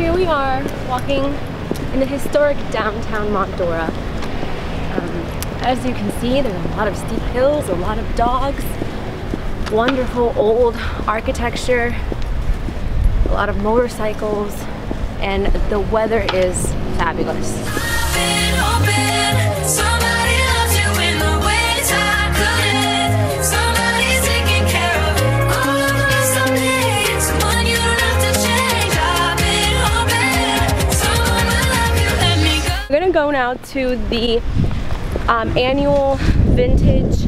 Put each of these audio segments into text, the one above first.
here we are walking in the historic downtown Mount Dora. Um, as you can see, there's a lot of steep hills, a lot of dogs, wonderful old architecture, a lot of motorcycles, and the weather is fabulous. Go now to the um, annual vintage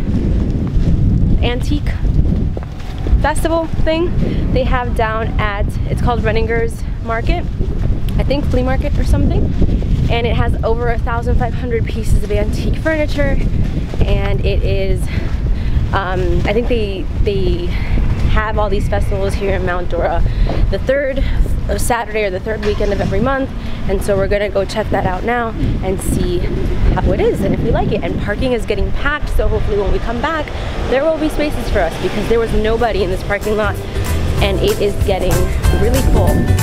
antique festival thing they have down at, it's called Renninger's Market, I think flea market or something. And it has over a 1,500 pieces of antique furniture and it is, um, I think they, they have all these festivals here in Mount Dora the Saturday or the third weekend of every month and so we're gonna go check that out now and see how it is and if we like it and parking is getting packed so hopefully when we come back there will be spaces for us because there was nobody in this parking lot and it is getting really full.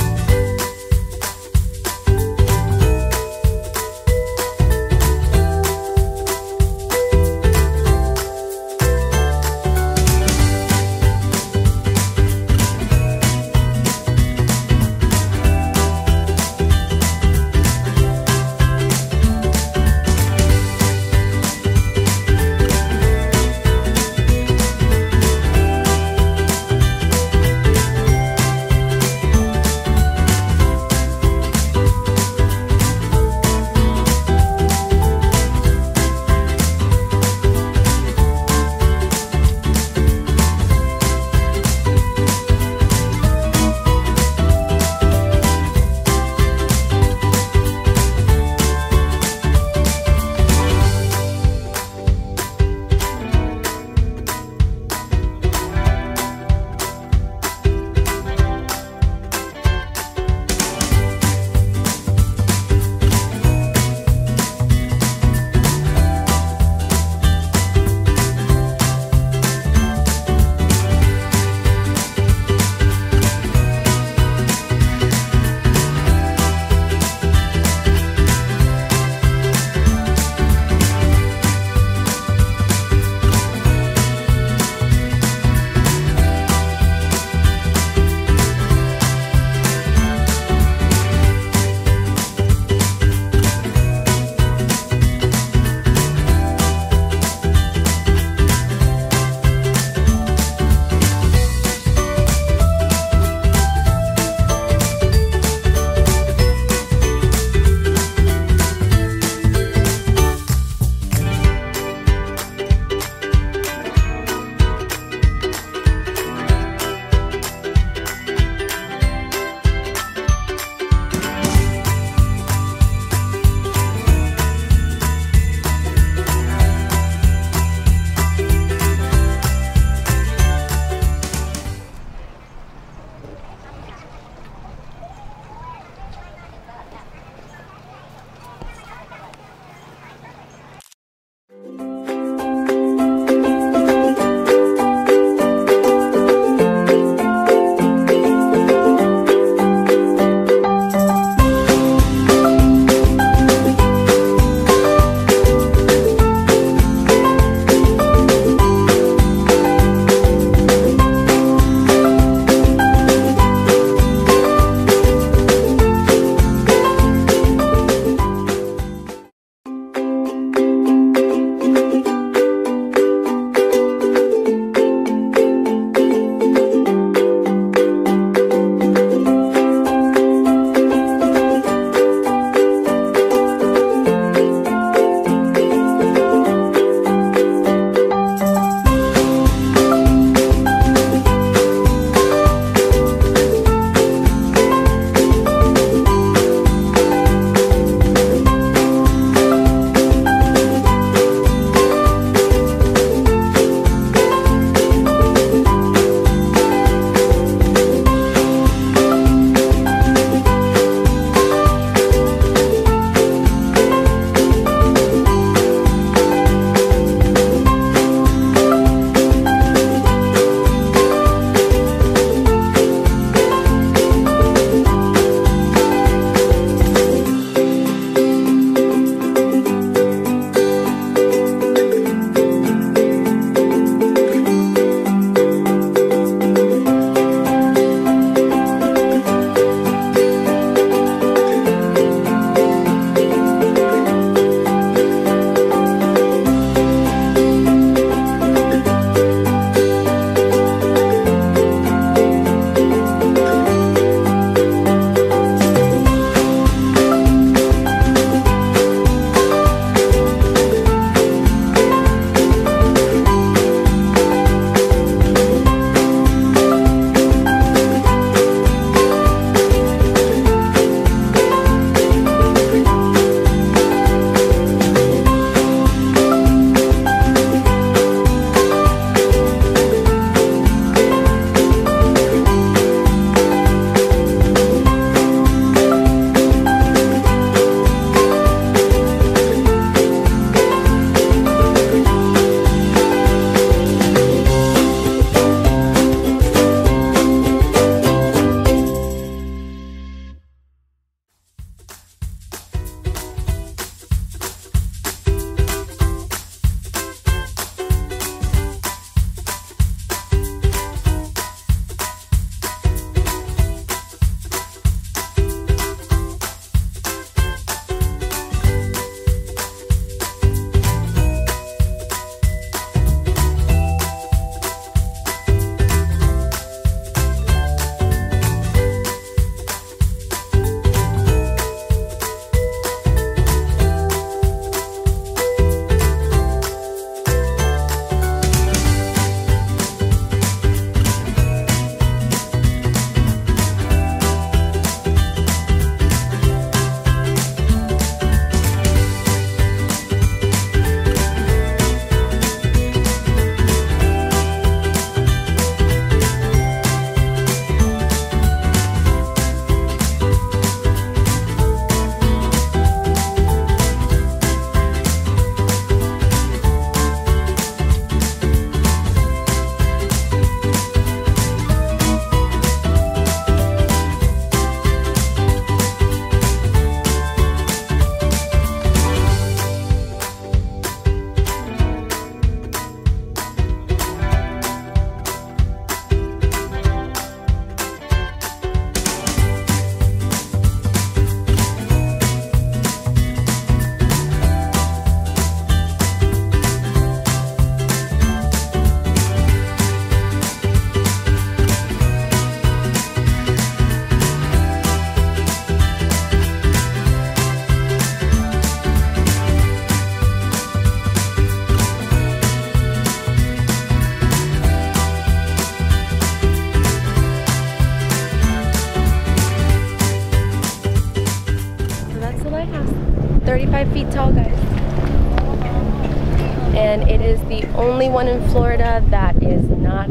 And it is the only one in Florida that is not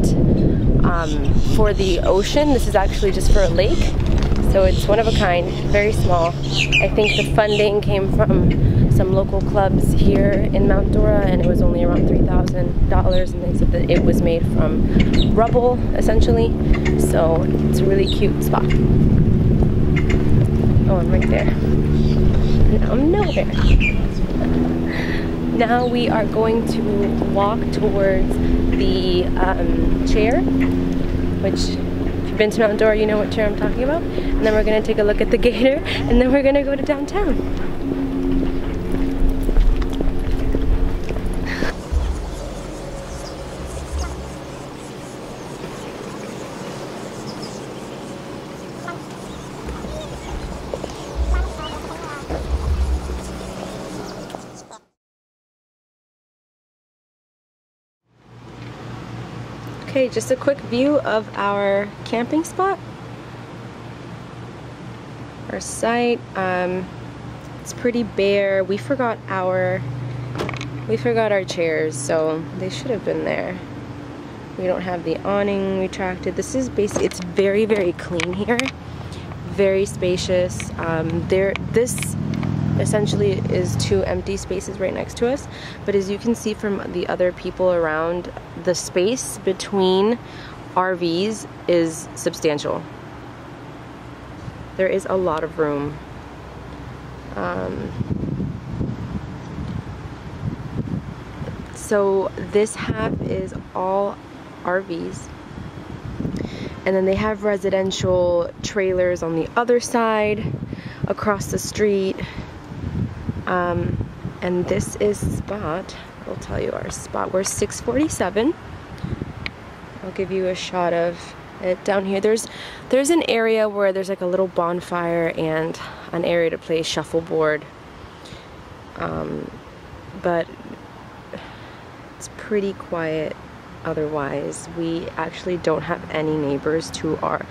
um, for the ocean. This is actually just for a lake. So it's one of a kind, very small. I think the funding came from some local clubs here in Mount Dora and it was only around $3,000 and they said that it was made from rubble essentially. So it's a really cute spot. Oh, I'm right there. Now I'm nowhere. Now we are going to walk towards the um, chair, which if you've been to Mount Dora, you know what chair I'm talking about. And then we're gonna take a look at the gator, and then we're gonna go to downtown. Okay, just a quick view of our camping spot. Our site, um, it's pretty bare. We forgot our, we forgot our chairs, so they should have been there. We don't have the awning retracted. This is basically, it's very, very clean here. Very spacious. Um, there, this essentially is two empty spaces right next to us. But as you can see from the other people around, the space between RVs is substantial. There is a lot of room. Um, so this half is all RVs. And then they have residential trailers on the other side across the street. Um, and this is spot, I'll tell you our spot. We're 647. I'll give you a shot of it down here. There's there's an area where there's like a little bonfire and an area to play shuffleboard. Um, but it's pretty quiet otherwise. We actually don't have any neighbors to our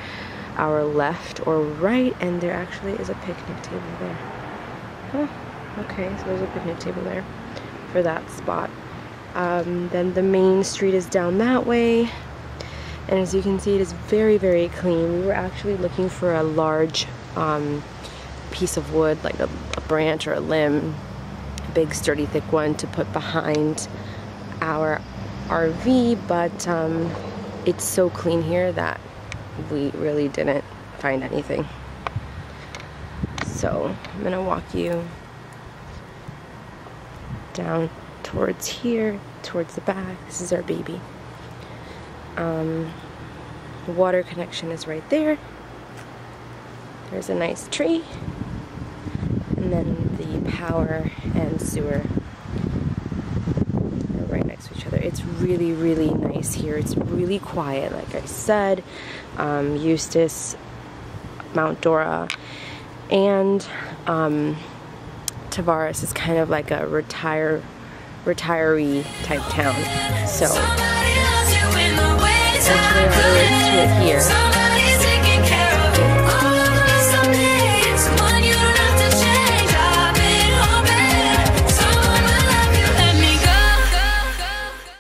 our left or right and there actually is a picnic table there. Huh. Okay, so there's a picnic table there for that spot. Um, then the main street is down that way. And as you can see, it is very, very clean. We were actually looking for a large um, piece of wood, like a, a branch or a limb, a big, sturdy, thick one to put behind our RV, but um, it's so clean here that we really didn't find anything. So I'm gonna walk you down towards here, towards the back. This is our baby. Um, the water connection is right there. There's a nice tree. And then the power and sewer are right next to each other. It's really, really nice here. It's really quiet, like I said. Um, Eustis, Mount Dora, and um, Tavares is kind of like a retire retiree type town. So essentially our to it here.